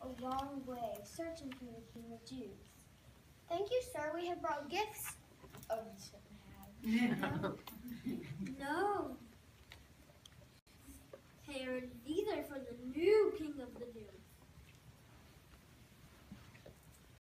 a long way searching for the King of Jews. Thank you, sir. We have brought gifts. Oh, we shouldn't have. No. no. are these.